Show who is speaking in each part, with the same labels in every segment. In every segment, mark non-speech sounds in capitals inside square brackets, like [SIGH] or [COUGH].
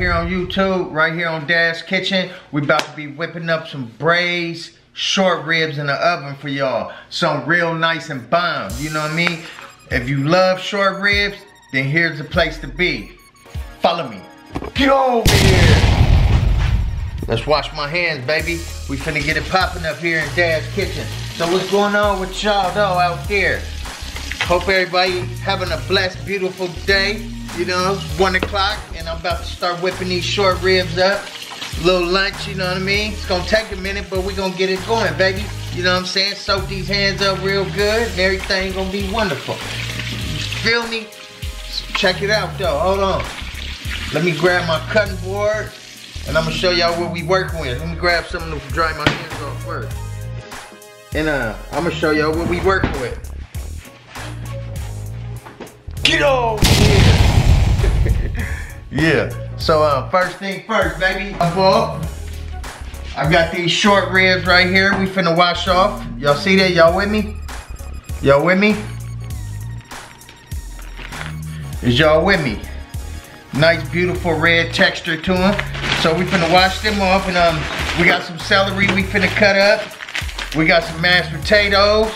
Speaker 1: here on YouTube, right here on Dad's Kitchen. We about to be whipping up some braised short ribs in the oven for y'all. Some real nice and bomb, you know what I mean? If you love short ribs, then here's the place to be. Follow me. Get over here. Let's wash my hands, baby. We finna get it popping up here in Dad's Kitchen. So what's going on with y'all though out there? Hope everybody having a blessed, beautiful day. You know, one o'clock and I'm about to start whipping these short ribs up. Little lunch, you know what I mean? It's gonna take a minute, but we're gonna get it going, baby. You know what I'm saying? Soak these hands up real good and everything gonna be wonderful. Feel me? Check it out though, hold on. Let me grab my cutting board and I'm gonna show y'all what we working with. Let me grab something to dry my hands off first. And uh, I'm gonna show y'all what we working with. Get over here! Yeah, so uh, first thing first, baby. Well, I got these short ribs right here. We finna wash off. Y'all see that? Y'all with me? Y'all with me? Is y'all with me? Nice, beautiful red texture to them. So we finna wash them off and um, we got some celery we finna cut up. We got some mashed potatoes.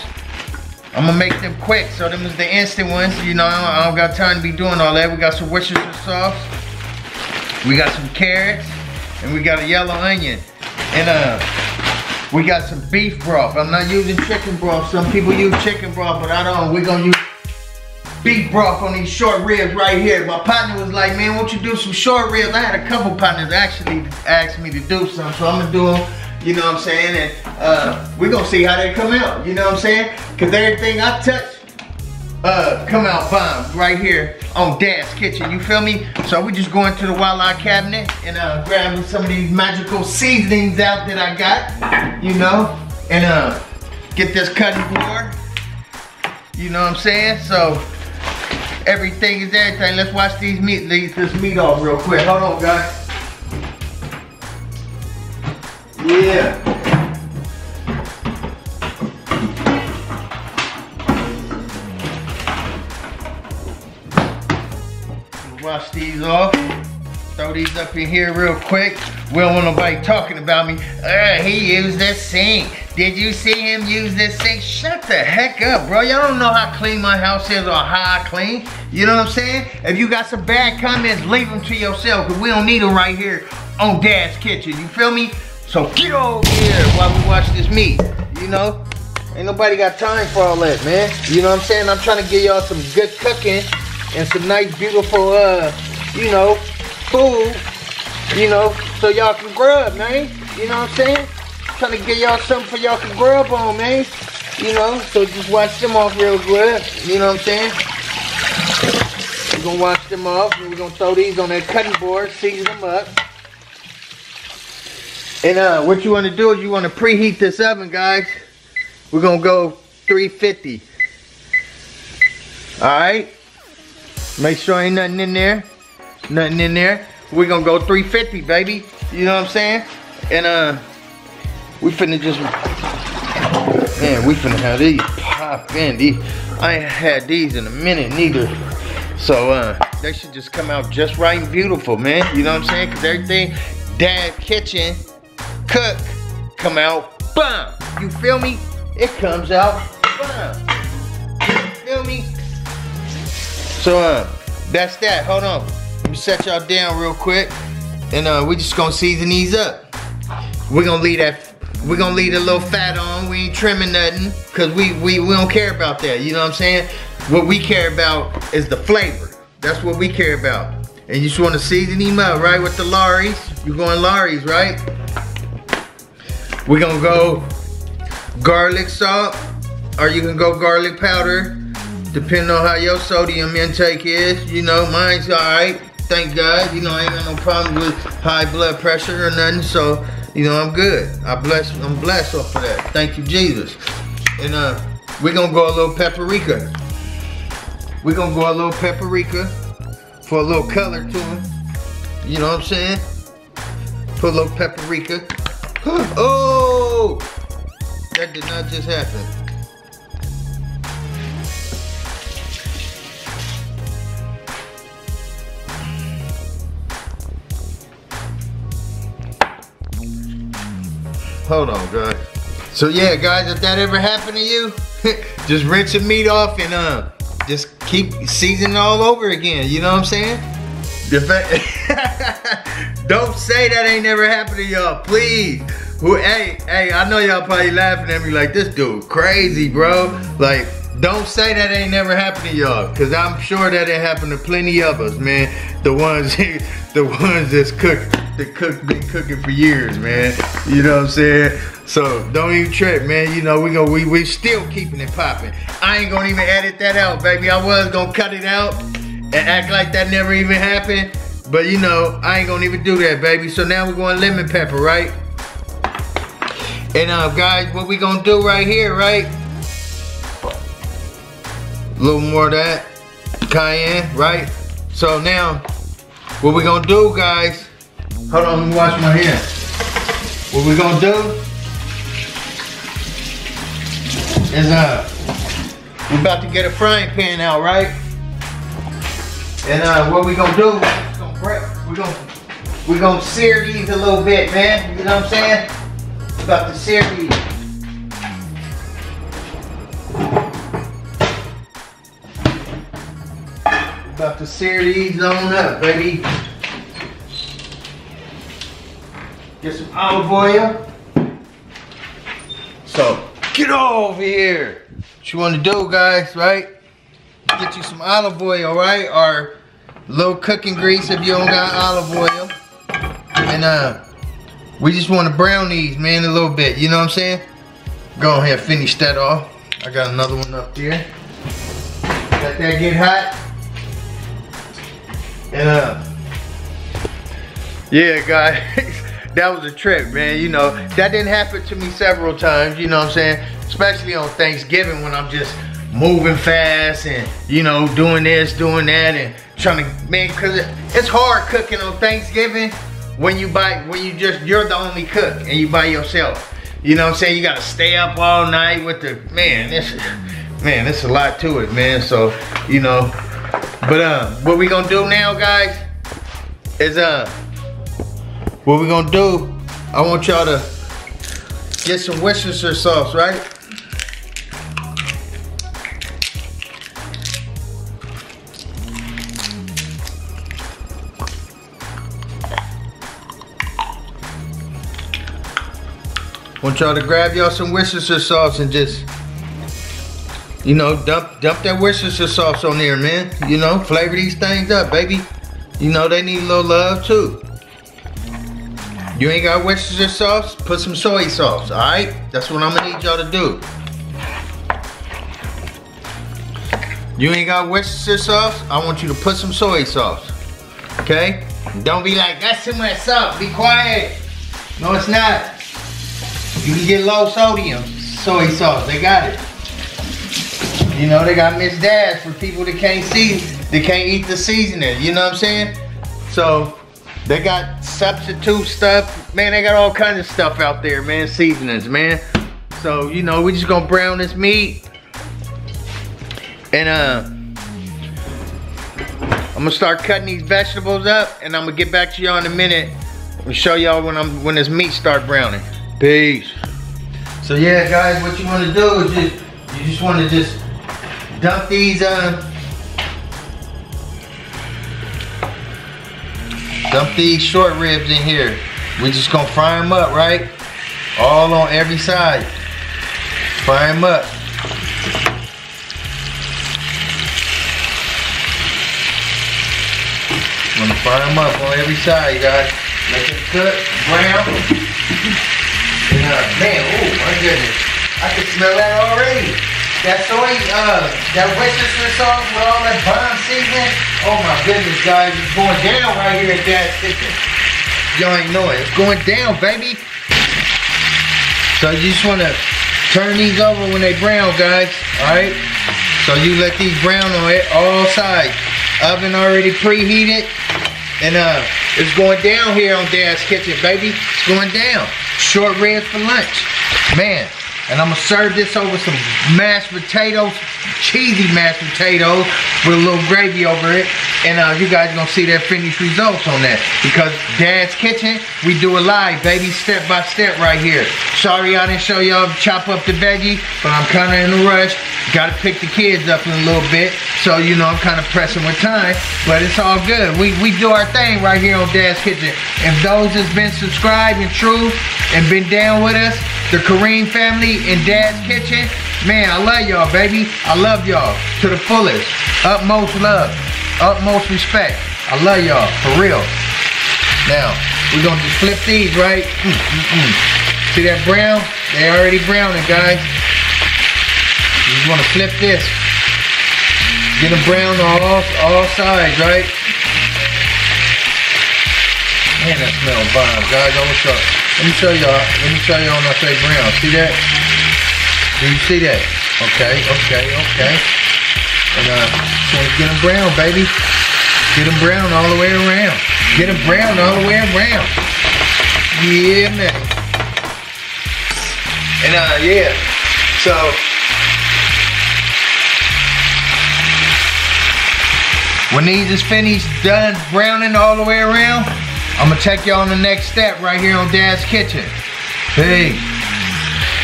Speaker 1: I'm gonna make them quick. So them is the instant ones. You know, I don't got time to be doing all that. We got some Worcestershire sauce. We got some carrots. And we got a yellow onion. And uh, we got some beef broth. I'm not using chicken broth. Some people use chicken broth, but I don't. We're gonna use beef broth on these short ribs right here. My partner was like, man, won't you do some short ribs? I had a couple partners actually asked me to do some, so I'm gonna do them, you know what I'm saying? And uh, we're gonna see how they come out, you know what I'm saying? Cause everything I touch, uh, come out bomb right here on Dad's Kitchen, you feel me? So we just going to the wildlife cabinet and uh, some of these magical seasonings out that I got, you know? And uh, get this cutting board, you know what I'm saying? So everything is everything. Let's watch these meat, these, this meat off real quick. Hold on, guys. Yeah. Wash these off. Throw these up in here real quick. We don't want nobody talking about me. Uh, he used the sink. Did you see him use this sink? Shut the heck up, bro. Y'all don't know how clean my house is or how I clean. You know what I'm saying? If you got some bad comments, leave them to yourself because we don't need them right here on Dad's Kitchen. You feel me? So get over here while we watch this meat. You know? Ain't nobody got time for all that, man. You know what I'm saying? I'm trying to give y'all some good cooking and some nice, beautiful, uh, you know, food, you know, so y'all can grub, man. You know what I'm saying? Trying to get y'all something for y'all can grub on, man. You know, so just wash them off real good. You know what I'm saying? We're gonna wash them off and we're gonna throw these on that cutting board, season them up. And uh, what you wanna do is you wanna preheat this oven, guys. We're gonna go 350. All right? Make sure ain't nothing in there. Nothing in there. We're gonna go 350, baby. You know what I'm saying? And uh, we finna just, man, we finna have these pop in. These, I ain't had these in a minute neither. So uh, they should just come out just right and beautiful, man. You know what I'm saying? Cause everything, dad kitchen, cook, come out, bam. You feel me? It comes out, bam. So uh, that's that. Hold on. Let me set y'all down real quick. And uh, we just gonna season these up. We're gonna leave that, we're gonna leave a little fat on. We ain't trimming nothing. Cause we, we, we don't care about that. You know what I'm saying? What we care about is the flavor. That's what we care about. And you just wanna season them up, right? With the Lawry's. You're going Lawry's, right? We're gonna go garlic salt, or you can go garlic powder, depending on how your sodium intake is. You know, mine's all right, thank God. You know, I ain't got no problem with high blood pressure or nothing, so, you know, I'm good. I bless, I'm blessed off of that. Thank you, Jesus. And uh, we're gonna go a little paprika. We're gonna go a little paprika for a little color to them. You know what I'm saying? Put a little paprika. [GASPS] Oh! That did not just happen. Hold on, guys. So yeah, guys, if that ever happened to you, [LAUGHS] just rinse the meat off and uh, just keep seasoning all over again. You know what I'm saying? [LAUGHS] Don't say that ain't never happened to y'all, please. Who, hey, hey, I know y'all probably laughing at me like this dude crazy, bro. Like, don't say that ain't never happened to y'all, cause I'm sure that it happened to plenty of us, man. The ones, [LAUGHS] the ones that's cooked, that cook, been cooking for years, man. You know what I'm saying? So don't even trip, man. You know we go, we we still keeping it popping. I ain't gonna even edit that out, baby. I was gonna cut it out and act like that never even happened, but you know I ain't gonna even do that, baby. So now we're going lemon pepper, right? And uh, guys, what we gonna do right here, right? A little more of that cayenne, right? So now, what we gonna do, guys? Hold on, let me wash my hands. What we're gonna do is uh, we're about to get a frying pan out, right? And uh, what we gonna do? We're gonna we're gonna sear these a little bit, man. You know what I'm saying? About to sear these. About to sear these on up, baby. Get some olive oil. So, get over here. What you want to do, guys, right? Get you some olive oil, right? Or little cooking grease if you don't got olive oil. And uh, we just want to brown these, man, a little bit. You know what I'm saying? Go ahead, finish that off. I got another one up there. Let that get hot. And uh, yeah, guys, [LAUGHS] that was a trip, man. You know, that didn't happen to me several times, you know what I'm saying? Especially on Thanksgiving when I'm just moving fast and, you know, doing this, doing that, and trying to, man, cause it's hard cooking on Thanksgiving when you buy, when you just, you're the only cook and you by yourself. You know what I'm saying? You gotta stay up all night with the, man, this, man, there's a lot to it, man. So, you know, but uh, what we gonna do now, guys, is uh, what we gonna do, I want y'all to get some Worcestershire sauce, right? Want y'all to grab y'all some Worcestershire sauce and just, you know, dump dump that Worcestershire sauce on there, man. You know, flavor these things up, baby. You know they need a little love too. You ain't got Worcestershire sauce? Put some soy sauce, all right? That's what I'm gonna need y'all to do. You ain't got Worcestershire sauce? I want you to put some soy sauce, okay? Don't be like, that's too much sauce, be quiet. No, it's not. You can get low sodium soy sauce. They got it. You know, they got Miss Dash for people that can't see, they can't eat the seasoning. You know what I'm saying? So, they got substitute stuff. Man, they got all kinds of stuff out there, man. Seasonings, man. So, you know, we just gonna brown this meat. And, uh, I'm gonna start cutting these vegetables up and I'm gonna get back to y'all in a minute and show y'all when I'm when this meat start browning. Peace. So yeah, guys, what you want to do is just, you just want to just dump these, uh, dump these short ribs in here. We're just gonna fry them up, right? All on every side. Fry them up. Gonna fry them up on every side, you guys. Make it cook, brown. And, uh, man, oh my goodness. I can smell that already. That soy, uh, that Worcestershire sauce with all that bomb seasoning. Oh my goodness, guys. It's going down right here at Dad's Kitchen. Y'all ain't know it. It's going down, baby. So you just want to turn these over when they brown, guys. Alright? So you let these brown on it, all sides. Oven already preheated. And uh, it's going down here on Dad's Kitchen, baby. It's going down. Short ribs for lunch. Man, And I'm gonna serve this over some mashed potatoes, cheesy mashed potatoes with a little gravy over it. And uh, you guys gonna see their finished results on that. Because Dad's Kitchen, we do it live, baby, step by step right here. Sorry I didn't show y'all chop up the veggie, but I'm kinda in a rush. Gotta pick the kids up in a little bit. So, you know, I'm kinda pressing with time, but it's all good. We, we do our thing right here on Dad's Kitchen. If those that's been subscribed and true and been down with us, the Karriem family in Dad's Kitchen, man, I love y'all, baby. I love y'all to the fullest. Utmost love, utmost respect. I love y'all, for real. Now, we're gonna just flip these, right? Mm, mm, mm. See that brown? They already browning, guys. You just wanna flip this. Get them brown on all, all sides, right? Man, that smells guys. I'm gonna show, let me show y'all. Let me show y'all when I say brown. See that? Do you see that? Okay, okay, okay. And uh, so get them brown, baby. Get them brown all the way around. Get them brown all the way around. Yeah, man. And uh, yeah. So when these is finished, done browning all the way around, I'm gonna take y'all on the next step right here on Dad's Kitchen. Hey.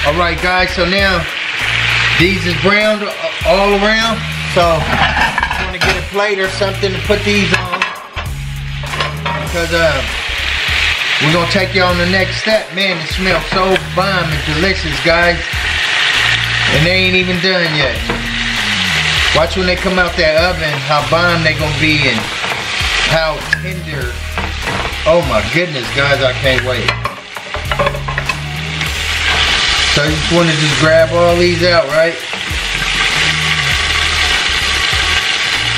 Speaker 1: All right, guys. So now these is browned all around. So I'm gonna get a plate or something to put these on because uh, we're gonna take y'all on the next step. Man, it smells so bomb and delicious, guys. And they ain't even done yet. Watch when they come out that oven, how bomb they gonna be and how tender. Oh my goodness, guys, I can't wait. So I just wanna just grab all these out, right?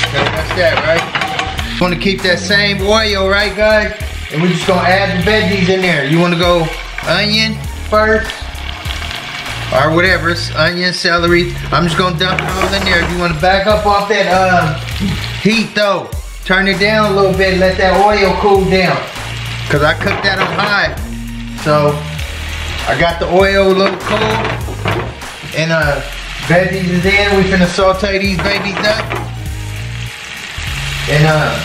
Speaker 1: Okay, that's that, right? Want to keep that same oil, right, guys? And we're just gonna add the veggies in there. You want to go onion first, or whatever, it's onion, celery. I'm just gonna dump it all in there. If you want to back up off that uh, heat, though, turn it down a little bit. Let that oil cool down, cause I cooked that on high. So I got the oil a little cool, and uh, veggies is in. We finna saute these babies up. And uh,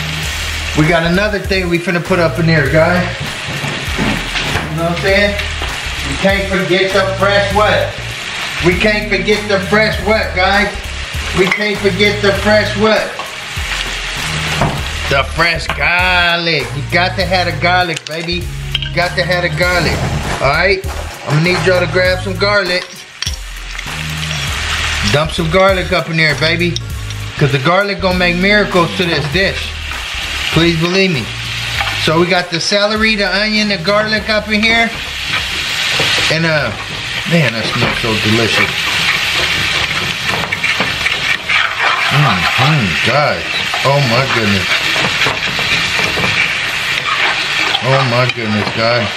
Speaker 1: we got another thing we finna put up in there, guys. You know what I'm saying? We can't forget the fresh what? We can't forget the fresh what, guys? We can't forget the fresh what? The fresh garlic. You got to have the garlic, baby. You got to have the garlic. Alright? I'm gonna need y'all to grab some garlic. Dump some garlic up in there, baby. Cause the garlic gonna make miracles to this dish. Please believe me. So we got the celery, the onion, the garlic up in here. And uh, man, that smells so delicious. Mmm, mm, guys. Oh my goodness. Oh my goodness, guys.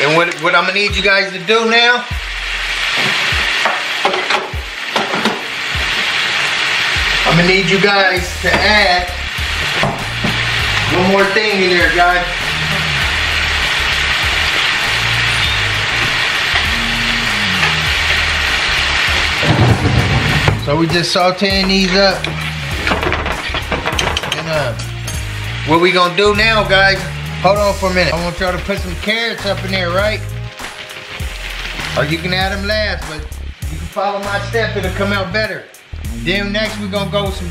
Speaker 1: And what, what I'm gonna need you guys to do now I'm gonna need you guys to add one more thing in there, guys. So we just sauteing these up. Uh, what we gonna do now, guys, hold on for a minute. I want y'all to put some carrots up in there, right? Or you can add them last, but you can follow my step, it'll come out better. Then next we're gonna go with some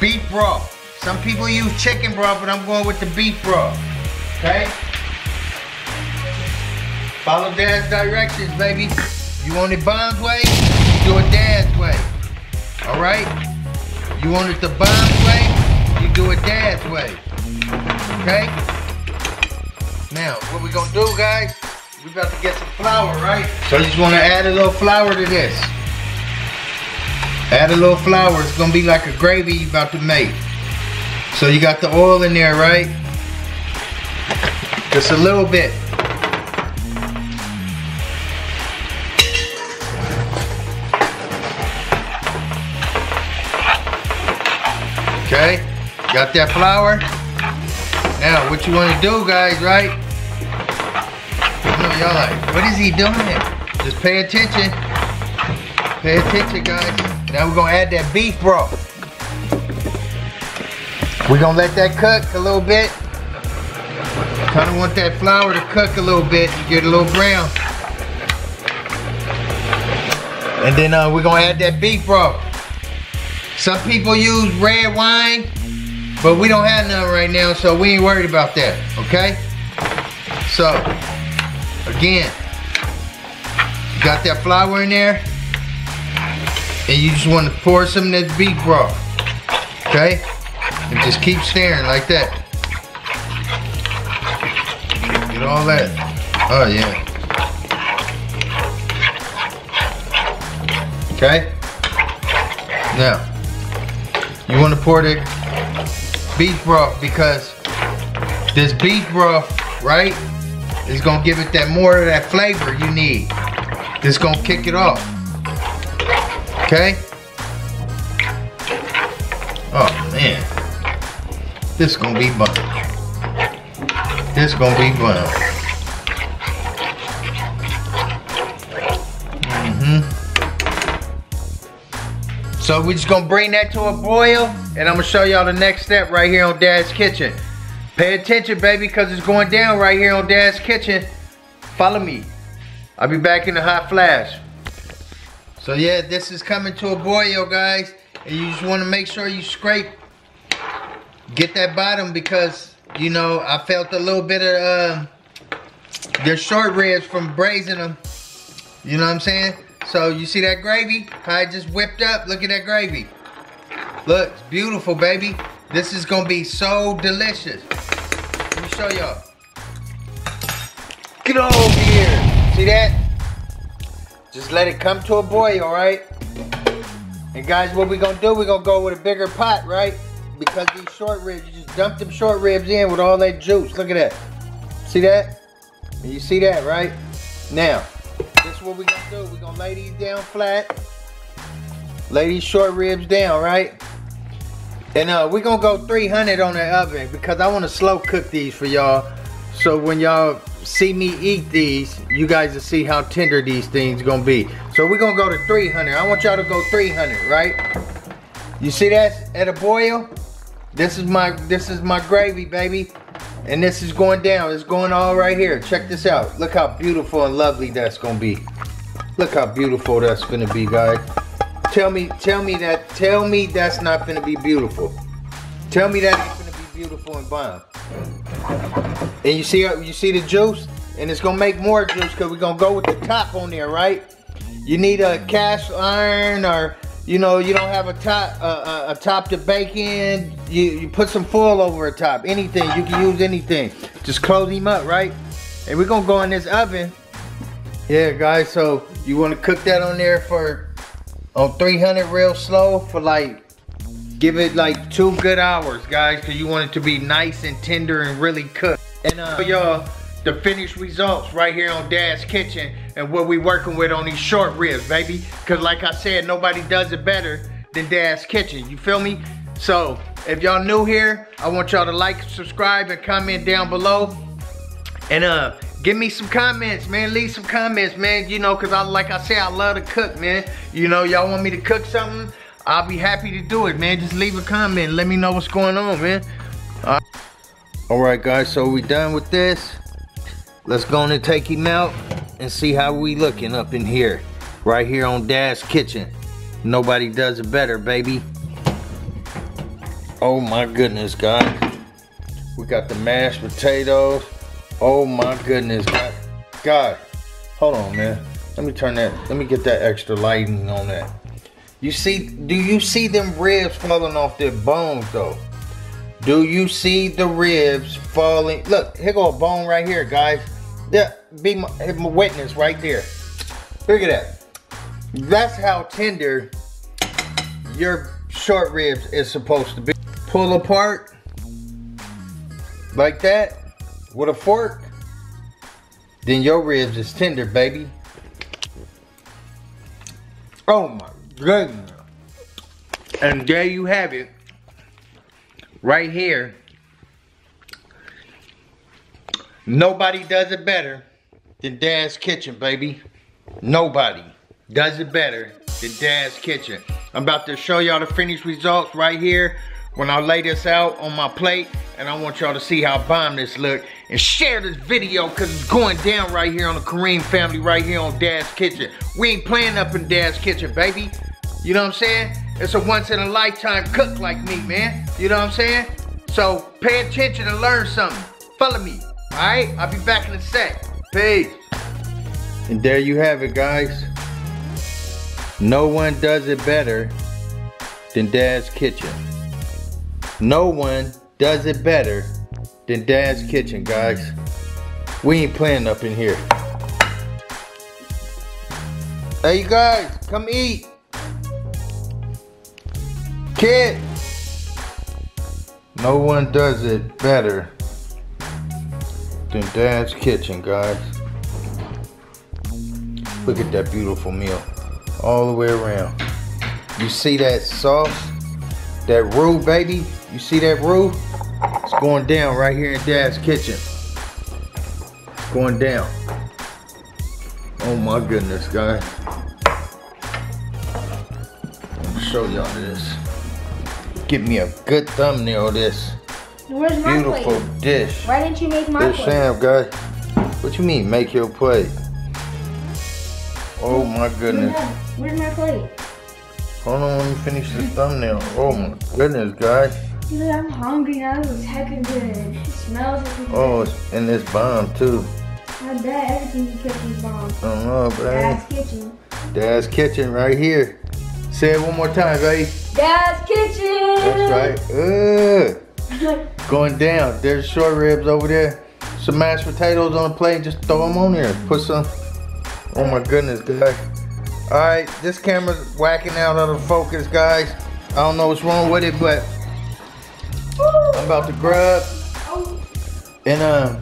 Speaker 1: beef broth. Some people use chicken broth, but I'm going with the beef broth. Okay? Follow Dad's directions, baby. You want it Bond's way? Do it Dad's way. Alright? You want it the Bond's way? You do it Dad's way. Okay? Now, what we gonna do, guys? We about to get some flour, right? So I just wanna add a little flour to this. Add a little flour. It's gonna be like a gravy you about to make. So you got the oil in there, right? Just a little bit. Got that flour? Now what you wanna do guys, right? y'all like, what is he doing? Just pay attention. Pay attention, guys. Now we're gonna add that beef broth. We're gonna let that cook a little bit. Kind of want that flour to cook a little bit, and get a little brown. And then uh, we're gonna add that beef broth. Some people use red wine, but we don't have none right now, so we ain't worried about that, okay? So, again, you got that flour in there, and you just want to pour some of that beef broth, okay? And just keep stirring like that. Get all that. Oh yeah. Okay? Now, you want to pour the beef broth because this beef broth, right, is to give it that more of that flavor you need. Going to kick it off. Okay? Oh, man. This to be fun. This to be fun. So we're just gonna bring that to a boil and I'm gonna show y'all the next step right here on Dad's Kitchen. Pay attention, baby, because it's going down right here on Dad's Kitchen. Follow me. I'll be back in a hot flash. So yeah, this is coming to a boil, guys. And you just wanna make sure you scrape, get that bottom because, you know, I felt a little bit of uh, their short ribs from braising them. You know what I'm saying? So you see that gravy? I just whipped up? Look at that gravy. Look, beautiful, baby. This is gonna be so delicious. Let me show y'all. Get over here. See that? Just let it come to a boil, all right? And guys, what we gonna do, we gonna go with a bigger pot, right? Because these short ribs, you just dump them short ribs in with all that juice. Look at that. See that? You see that, right? Now, this is what we're gonna do. We're gonna lay these down flat. Lay these short ribs down, right? And uh, we gonna go 300 on the oven because I wanna slow cook these for y'all. So when y'all see me eat these, you guys will see how tender these things gonna be. So we're gonna go to 300. I want y'all to go 300, right? You see that at a boil? This is my this is my gravy, baby. And this is going down. It's going all right here. Check this out. Look how beautiful and lovely that's gonna be. Look how beautiful that's gonna be, guys. Tell me, tell me that, tell me that's not gonna be beautiful. Tell me that ain't gonna be beautiful and bomb. And you see, you see the juice? And it's gonna make more juice because we're gonna go with the top on there, right? You need a cast iron or you know, you don't have a top uh, a top to bake in, you, you put some foil over the top. Anything, you can use anything. Just close him up, right? And we're gonna go in this oven. Yeah, guys, so you wanna cook that on there for, on 300 real slow for like, give it like two good hours, guys, cause you want it to be nice and tender and really cooked. And uh, y'all, the finished results right here on Dad's Kitchen and what we working with on these short ribs, baby. Cause like I said, nobody does it better than Dad's Kitchen, you feel me? So, if y'all new here, I want y'all to like, subscribe, and comment down below. And uh, give me some comments, man. Leave some comments, man. You know, cause I, like I said, I love to cook, man. You know, y'all want me to cook something? I'll be happy to do it, man. Just leave a comment. Let me know what's going on, man. Uh, All right, guys. So we done with this. Let's go and take him out and see how we looking up in here. Right here on Dad's Kitchen. Nobody does it better, baby. Oh my goodness, guys. We got the mashed potatoes. Oh my goodness, God. God. Hold on, man. Let me turn that, let me get that extra lighting on that. You see, do you see them ribs falling off their bones though? Do you see the ribs falling? Look, here go a bone right here, guys. Yeah, be my, eh, my witness right there. Look at that. That's how tender your short ribs is supposed to be. Pull apart like that with a fork. Then your ribs is tender, baby. Oh my goodness. And there you have it. Right here Nobody does it better than Dad's Kitchen, baby. Nobody does it better than Dad's Kitchen. I'm about to show y'all the finished results right here when I lay this out on my plate and I want y'all to see how bomb this look and share this video because it's going down right here on the Karriem family right here on Dad's Kitchen. We ain't playing up in Dad's Kitchen, baby. You know what I'm saying? It's a once in a lifetime cook like me, man. You know what I'm saying? So pay attention and learn something. Follow me, all right? I'll be back in a sec. Peace. And there you have it, guys. No one does it better than Dad's Kitchen. No one does it better than Dad's Kitchen, guys. We ain't playing up in here. Hey, you guys, come eat. Kid. No one does it better than Dad's Kitchen, guys. Look at that beautiful meal. All the way around. You see that sauce? That roux, baby? You see that roux? It's going down right here in Dad's kitchen. It's going down. Oh my goodness, guys. Me show y'all this. Get me a good thumbnail of this.
Speaker 2: Where's my
Speaker 1: Beautiful
Speaker 2: plate?
Speaker 1: dish.
Speaker 2: Why didn't you make my
Speaker 1: Good
Speaker 2: plate?
Speaker 1: Sam, guy. What you mean, make your plate? Oh my goodness.
Speaker 2: Where's my plate?
Speaker 1: Hold on, let me finish this thumbnail. Oh my goodness, guys.
Speaker 2: Dude, I'm hungry now. This is heckin' good. It smells like
Speaker 1: Oh, it's in this bomb too.
Speaker 2: I bet everything you cook is bomb.
Speaker 1: I don't know, but
Speaker 2: Dad's kitchen.
Speaker 1: Dad's kitchen right here. Say it one more time, baby.
Speaker 2: Dad's kitchen.
Speaker 1: That's right. Ugh. Going down. There's short ribs over there. Some mashed potatoes on the plate. Just throw them on there. Put some. Oh my goodness, guys. All right, this camera's whacking out of the focus, guys. I don't know what's wrong with it, but I'm about to grub. And uh,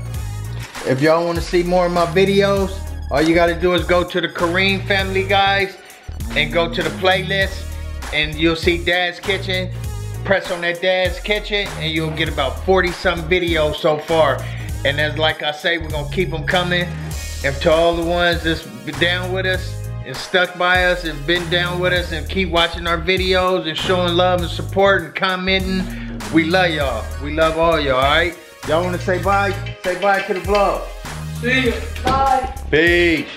Speaker 1: if y'all want to see more of my videos, all you got to do is go to the Karriem Family Guys and go to the playlist and you'll see Dad's Kitchen. Press on that Dad's Kitchen and you'll get about 40 some videos so far. And as like I say, we're going to keep them coming. And to all the ones that's been down with us and stuck by us and been down with us and keep watching our videos and showing love and support and commenting, we love y'all. We love all y'all, all right? Y'all want to say bye? Say bye to the vlog. See you.
Speaker 2: Bye.
Speaker 1: Peace.